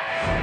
Yeah!